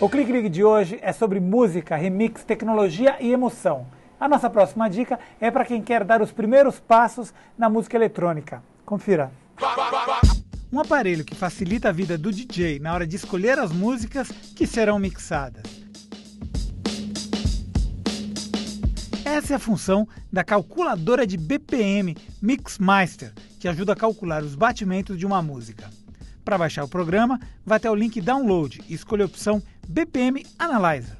O Clique Clique de hoje é sobre música, remix, tecnologia e emoção. A nossa próxima dica é para quem quer dar os primeiros passos na música eletrônica. Confira. Um aparelho que facilita a vida do DJ na hora de escolher as músicas que serão mixadas. Essa é a função da calculadora de BPM Mixmaster, que ajuda a calcular os batimentos de uma música. Para baixar o programa, vá até o link Download e escolha a opção BPM Analyzer.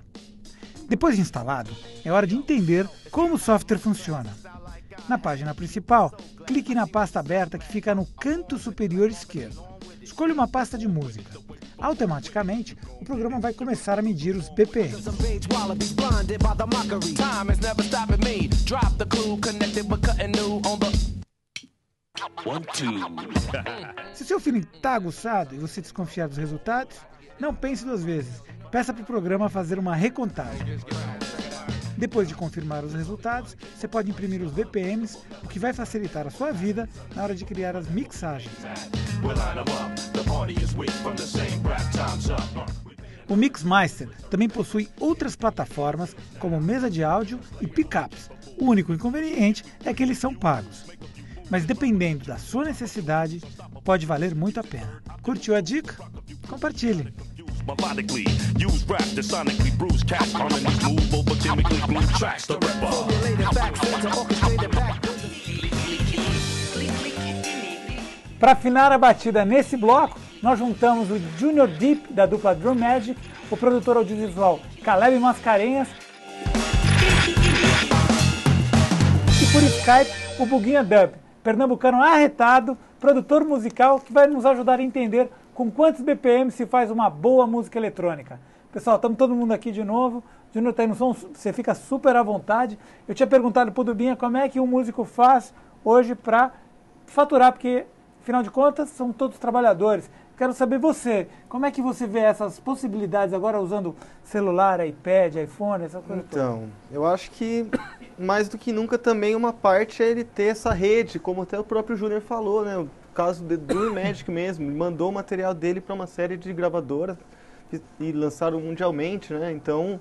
Depois de instalado, é hora de entender como o software funciona. Na página principal, clique na pasta aberta que fica no canto superior esquerdo. Escolha uma pasta de música. Automaticamente, o programa vai começar a medir os BPM. Se seu feeling está aguçado e você desconfiar dos resultados, não pense duas vezes. Peça para o programa fazer uma recontagem. Depois de confirmar os resultados, você pode imprimir os BPMs, o que vai facilitar a sua vida na hora de criar as mixagens. O Mixmaster também possui outras plataformas, como mesa de áudio e pickups. O único inconveniente é que eles são pagos. Mas dependendo da sua necessidade, pode valer muito a pena. Curtiu a dica? Compartilhe! melodically. Use rap to sonically bruise cats, move over chemically blue tracks Para afinar a batida nesse bloco, nós juntamos o Junior Deep da dupla Drum Magic, o produtor audiovisual Caleb Mascarenhas e por Skype o Buguinha Dub, pernambucano arretado, produtor musical que vai nos ajudar a entender com quantos BPM se faz uma boa música eletrônica? Pessoal, estamos todo mundo aqui de novo. Júnior está aí no som, você fica super à vontade. Eu tinha perguntado para o Dubinha como é que um músico faz hoje para faturar, porque, afinal de contas, são todos trabalhadores. Quero saber você, como é que você vê essas possibilidades agora usando celular, iPad, iPhone, essa coisa Então, toda? eu acho que mais do que nunca também uma parte é ele ter essa rede, como até o próprio Júnior falou, né? caso do Magic mesmo, ele mandou o material dele para uma série de gravadoras e, e lançaram mundialmente, né? Então,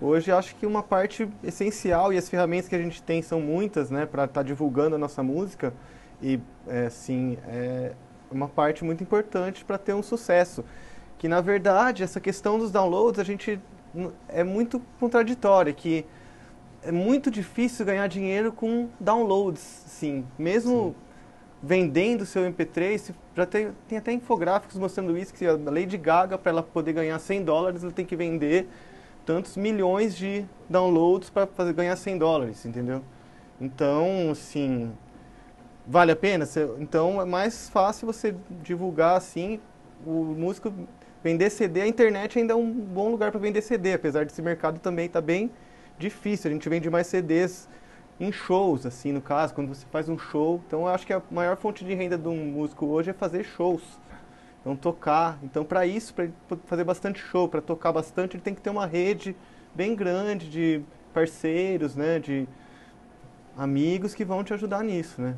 hoje acho que uma parte essencial e as ferramentas que a gente tem são muitas, né, para estar tá divulgando a nossa música e é, assim, é uma parte muito importante para ter um sucesso. Que na verdade, essa questão dos downloads, a gente é muito contraditória, que é muito difícil ganhar dinheiro com downloads, sim. Mesmo sim vendendo seu MP3, já tem, tem até infográficos mostrando isso, que a Lady Gaga, para ela poder ganhar 100 dólares, ela tem que vender tantos milhões de downloads para ganhar 100 dólares, entendeu? Então, assim, vale a pena? Então, é mais fácil você divulgar, assim, o músico vender CD. A internet ainda é um bom lugar para vender CD, apesar desse mercado também estar tá bem difícil. A gente vende mais CDs em shows, assim, no caso, quando você faz um show. Então, eu acho que a maior fonte de renda de um músico hoje é fazer shows. Então, tocar. Então, para isso, para fazer bastante show, para tocar bastante, ele tem que ter uma rede bem grande de parceiros, né, de amigos que vão te ajudar nisso, né?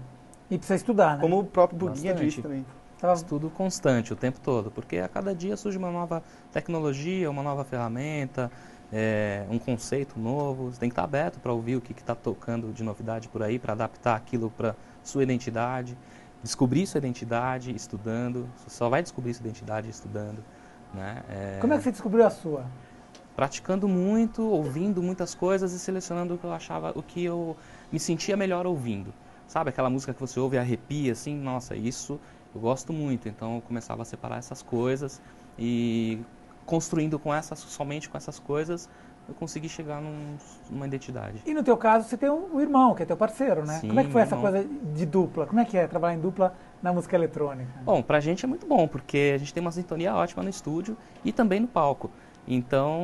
E precisa estudar, né? Como o próprio Buguinha disse também. Estudo constante o tempo todo, porque a cada dia surge uma nova tecnologia, uma nova ferramenta, é, um conceito novo, você tem que estar aberto para ouvir o que está tocando de novidade por aí, para adaptar aquilo para sua identidade, descobrir sua identidade estudando, você só vai descobrir sua identidade estudando. Né? É, Como é que você descobriu a sua? Praticando muito, ouvindo muitas coisas e selecionando o que eu achava, o que eu me sentia melhor ouvindo. Sabe aquela música que você ouve e arrepia assim, nossa, isso eu gosto muito. Então eu começava a separar essas coisas e construindo com essas, somente com essas coisas, eu consegui chegar num, numa identidade. E no teu caso, você tem um, irmão, que é teu parceiro, né? Sim, Como é que foi essa coisa de dupla? Como é que é trabalhar em dupla na música eletrônica? Bom, pra gente é muito bom, porque a gente tem uma sintonia ótima no estúdio e também no palco. Então,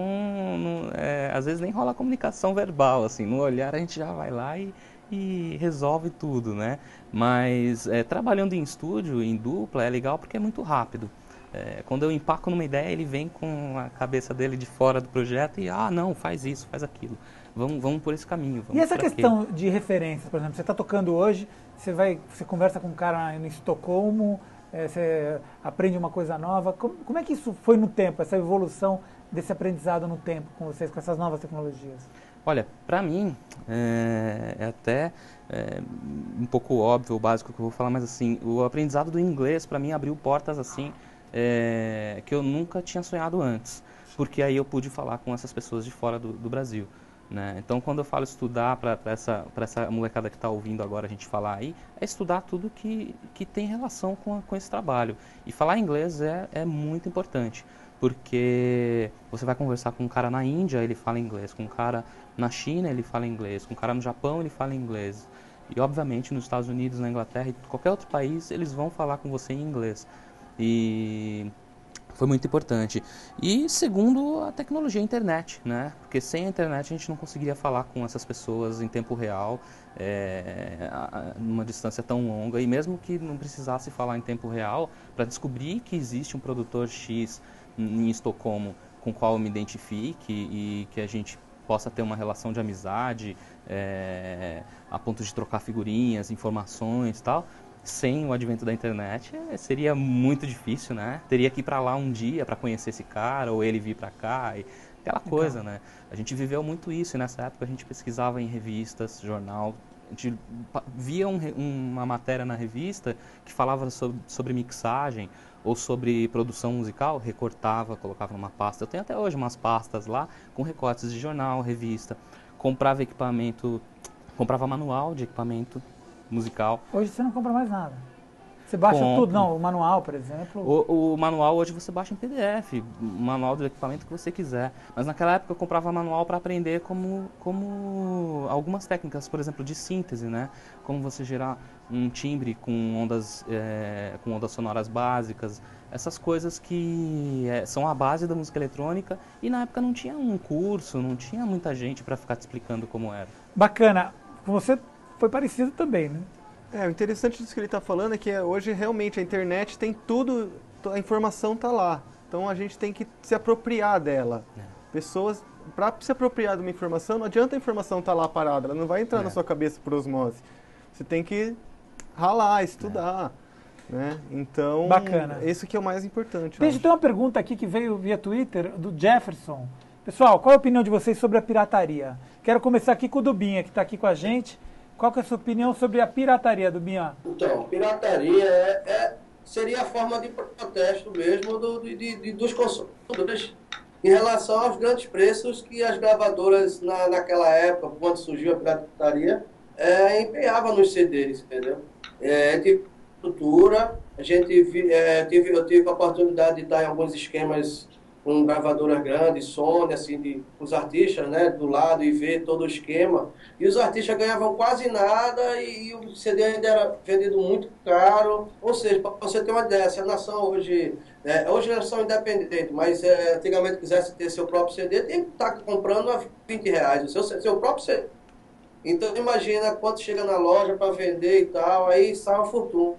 não, é, às vezes nem rola comunicação verbal, assim, no olhar a gente já vai lá e, e resolve tudo, né? Mas é, trabalhando em estúdio, em dupla, é legal porque é muito rápido. É, quando eu empaco numa ideia, ele vem com a cabeça dele de fora do projeto e, ah, não, faz isso, faz aquilo. Vamos, vamos por esse caminho. e essa questão aquele. de referências, por exemplo, você está tocando hoje, você vai, você conversa com um cara em Estocolmo, é, você aprende uma coisa nova. Como, como, é que isso foi no tempo, essa evolução desse aprendizado no tempo com vocês, com essas novas tecnologias? Olha, para mim, é, é até é, um pouco óbvio, o básico que eu vou falar, mas assim, o aprendizado do inglês para mim abriu portas assim é, que eu nunca tinha sonhado antes, porque aí eu pude falar com essas pessoas de fora do, do Brasil. Né? Então, quando eu falo estudar para essa, essa molecada que está ouvindo agora a gente falar aí, é estudar tudo que, que tem relação com, com esse trabalho. E falar inglês é, é muito importante, porque você vai conversar com um cara na Índia, ele fala inglês, com um cara na China, ele fala inglês, com um cara no Japão, ele fala inglês. E, obviamente, nos Estados Unidos, na Inglaterra e qualquer outro país, eles vão falar com você em inglês. E foi muito importante. E segundo, a tecnologia a internet, né? Porque sem a internet a gente não conseguiria falar com essas pessoas em tempo real, é, numa distância tão longa. E mesmo que não precisasse falar em tempo real, para descobrir que existe um produtor X em Estocolmo com qual eu me identifique e que a gente possa ter uma relação de amizade, é, a ponto de trocar figurinhas, informações tal, sem o advento da internet é, seria muito difícil, né? Teria que ir para lá um dia para conhecer esse cara ou ele vir para cá, e aquela coisa, né? A gente viveu muito isso e nessa época a gente pesquisava em revistas, jornal, a gente via um, uma matéria na revista que falava sobre, sobre, mixagem ou sobre produção musical, recortava, colocava numa pasta. Eu tenho até hoje umas pastas lá com recortes de jornal, revista. Comprava equipamento, comprava manual de equipamento musical. Hoje você não compra mais nada. Você baixa tudo, não, o manual, por exemplo. O, o, manual hoje você baixa em PDF, o manual do equipamento que você quiser. Mas naquela época eu comprava manual para aprender como, como algumas técnicas, por exemplo, de síntese, né? Como você gerar um timbre com ondas, é, com ondas sonoras básicas, essas coisas que é, são a base da música eletrônica. E na época não tinha um curso, não tinha muita gente para ficar te explicando como era. Bacana. Você foi parecido também, né? É, o interessante disso que ele está falando é que hoje realmente a internet tem tudo, a informação está lá. Então a gente tem que se apropriar dela. É. Pessoas, para se apropriar de uma informação, não adianta a informação estar tá lá parada, ela não vai entrar é. na sua cabeça por osmose. Você tem que ralar, estudar. É. Né? Então, Bacana. isso que é o mais importante. Deixa eu ter uma pergunta aqui que veio via Twitter do Jefferson. Pessoal, qual é a opinião de vocês sobre a pirataria? Quero começar aqui com o Dubinha, que está aqui com a gente. Qual que é a sua opinião sobre a pirataria do Binha? Então, pirataria é, é, seria a forma de protesto mesmo do, de, de, dos consumidores em relação aos grandes preços que as gravadoras na, naquela época, quando surgiu a pirataria, é, empenhavam nos CDs, entendeu? É, tipo, estrutura, a gente é, tive, eu tive a oportunidade de estar em alguns esquemas com gravadoras grandes, Sony, assim, de, os artistas, né, do lado e ver todo o esquema. E os artistas ganhavam quase nada e, e o CD ainda era vendido muito caro. Ou seja, para você ter uma ideia, se a nação hoje, é, hoje é nação independente, mas é, antigamente quisesse ter seu próprio CD, tem que estar tá comprando a 20 reais, o seu, seu próprio CD. Então imagina quanto chega na loja para vender e tal, aí sai uma fortuna.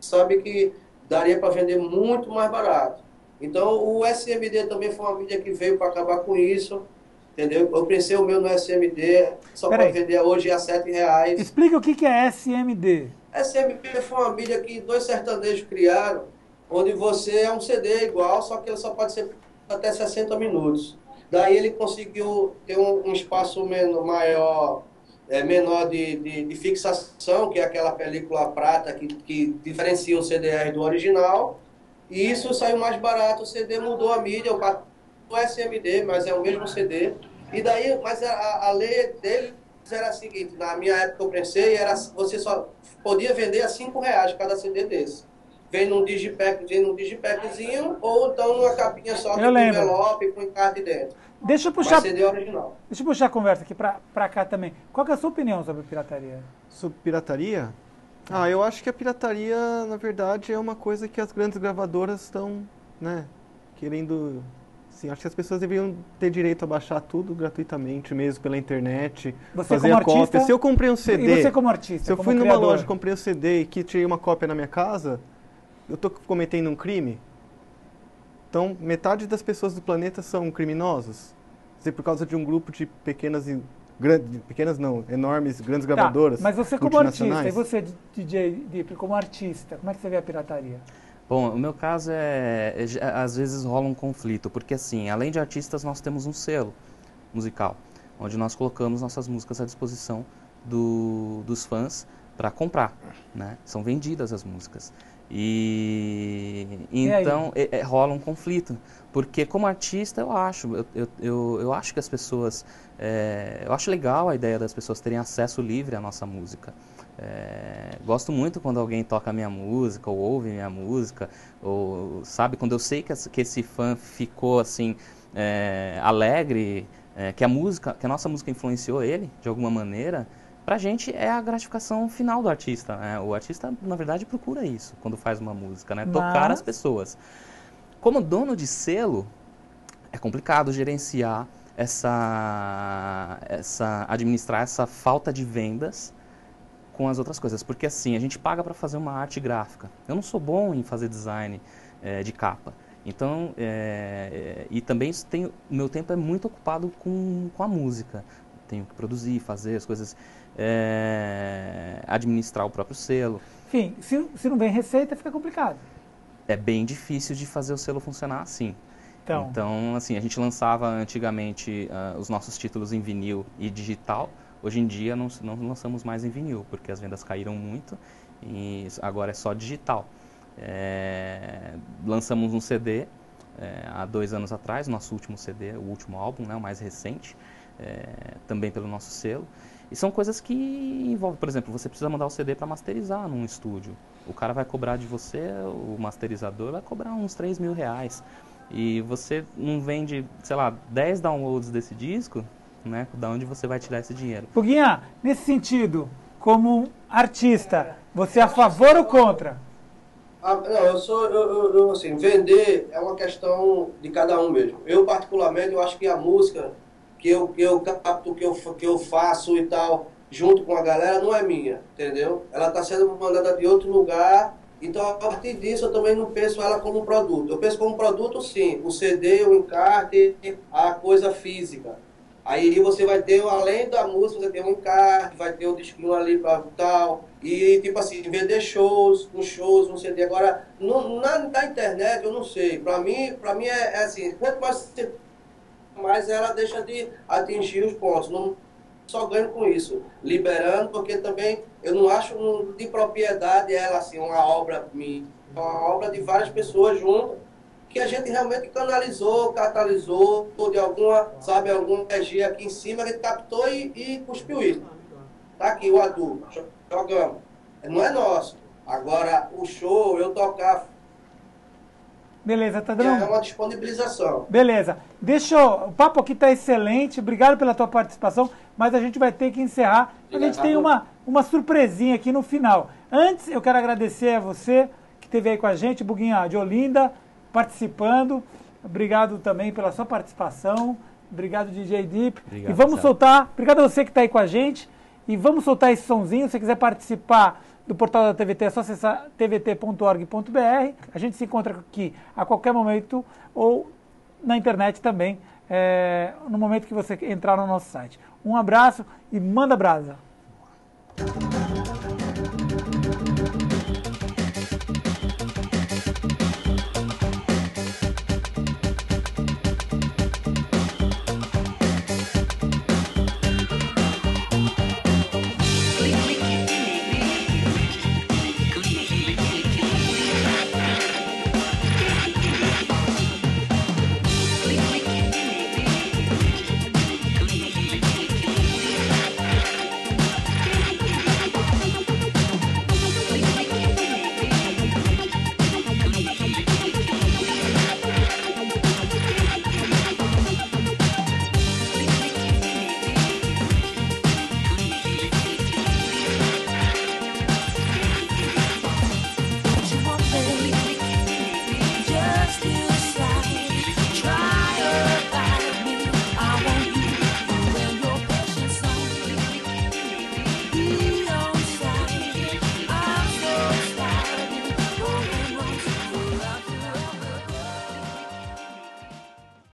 Sabe que daria para vender muito mais barato. Então o SMD também foi uma mídia que veio para acabar com isso. Entendeu? Eu pensei o meu no SMD, só para vender hoje a R$ reais. Explica o que, é SMD. SMD foi uma mídia que dois sertanejos criaram, onde você é um CD igual, só que ele só pode ser até 60 minutos. Daí ele conseguiu ter um, um espaço menor, maior, é, menor de, de, de, fixação, que é aquela película prata que, que diferencia o CDR do original e isso saiu mais barato, o CD mudou a mídia, o SMD, mas é o mesmo CD. E daí, mas a, a lei dele era a seguinte, na minha época eu pensei, era, você só podia vender a 5 reais cada CD desse. Vem num digipack, vem num digipackzinho, ou então numa capinha só com envelope com encarte dentro. Deixa eu puxar. CD original. Deixa eu puxar a conversa aqui pra, pra cá também. Qual é a sua opinião sobre pirataria? Sobre pirataria? Ah, eu acho que a pirataria, na verdade, é uma coisa que as grandes gravadoras estão, né, querendo... Sim, acho que as pessoas deveriam ter direito a baixar tudo gratuitamente mesmo pela internet, você fazer a artista, cópia. Se eu comprei um CD... E você como artista, Se eu fui numa loja, comprei um CD e que tirei uma cópia na minha casa, eu estou cometendo um crime? Então, metade das pessoas do planeta são criminosos? Quer dizer, por causa de um grupo de pequenas grandes, pequenas não, enormes, grandes tá, gravadoras. Mas você como artista, e você DJ Deep como artista, como é que você vê a pirataria? Bom, o meu caso é, é, é, às vezes rola um conflito, porque assim, além de artistas, nós temos um selo musical, onde nós colocamos nossas músicas à disposição do, dos fãs para comprar, né? São vendidas as músicas. E, e então é, é, rola um conflito, porque como artista eu acho, eu, eu, eu, acho que as pessoas, é, eu acho legal a ideia das pessoas terem acesso livre à nossa música. É, gosto muito quando alguém toca minha música ou ouve minha música, ou sabe quando eu sei que, que esse fã ficou assim é, alegre, é, que a música, que a nossa música influenciou ele de alguma maneira. Pra gente é a gratificação final do artista, né? O artista, na verdade, procura isso quando faz uma música, né? Mas... Tocar as pessoas. Como dono de selo, é complicado gerenciar essa, essa administrar essa falta de vendas com as outras coisas. Porque assim, a gente paga para fazer uma arte gráfica. Eu não sou bom em fazer design é, de capa. Então, é, é, e também tem, o meu tempo é muito ocupado com, com a música. Tenho que produzir, fazer as coisas, é, administrar o próprio selo. Enfim, se, se não vem receita, fica complicado. É bem difícil de fazer o selo funcionar assim. Então, então assim, a gente lançava antigamente uh, os nossos títulos em vinil e digital. Hoje em dia não, não lançamos mais em vinil, porque as vendas caíram muito e agora é só digital. É, lançamos um CD é, há dois anos atrás, nosso último CD, o último álbum, né, o mais recente, é, também pelo nosso selo. E são coisas que envolvem, por exemplo, você precisa mandar o CD para masterizar num estúdio. O cara vai cobrar de você, o masterizador vai cobrar uns 3 mil reais. E você não vende, sei lá, 10 downloads desse disco, né? Da onde você vai tirar esse dinheiro? Puguinha, nesse sentido, como artista, você é a favor ou contra? Ah, não, eu sou, eu, eu, eu, assim, vender é uma questão de cada um mesmo. Eu, particularmente, eu acho que a música que eu, que eu capto, que eu, que eu faço e tal, junto com a galera, não é minha, entendeu? Ela está sendo mandada de outro lugar, então a partir disso eu também não penso ela como um produto. Eu penso como um produto, sim, o CD, o encarte, a coisa física. Aí você vai ter, além da música, você tem um encarte, vai ter o um disquinho ali para tal. E, tipo assim, vender shows, um shows, um CD. Agora, no, na, na internet, eu não sei. Para mim, pra mim é, é, assim, quanto mais você mais ela deixa de atingir os pontos. Não só ganho com isso, liberando, porque também eu não acho de propriedade ela assim, uma obra minha, uma obra de várias pessoas juntas que a gente realmente canalizou, catalisou de alguma, sabe, alguma energia aqui em cima, a gente captou e, e cuspiu isso. Tá aqui o adubo, jogamos. Não é nosso. Agora, o show, eu tocar. Beleza, tá dando. É uma disponibilização. Beleza. Deixa eu... O papo aqui tá excelente. Obrigado pela tua participação, mas a gente vai ter que encerrar. A gente tem uma, uma surpresinha aqui no final. Antes, eu quero agradecer a você que esteve aí com a gente, Buguinha de Olinda participando. Obrigado também pela sua participação. Obrigado, DJ Deep. Obrigado, e vamos soltar. Obrigado a você que está aí com a gente. E vamos soltar esse sonzinho. Se você quiser participar do portal da TVT, é só acessar tvt.org.br. A gente se encontra aqui a qualquer momento ou na internet também, é, no momento que você entrar no nosso site. Um abraço e manda brasa.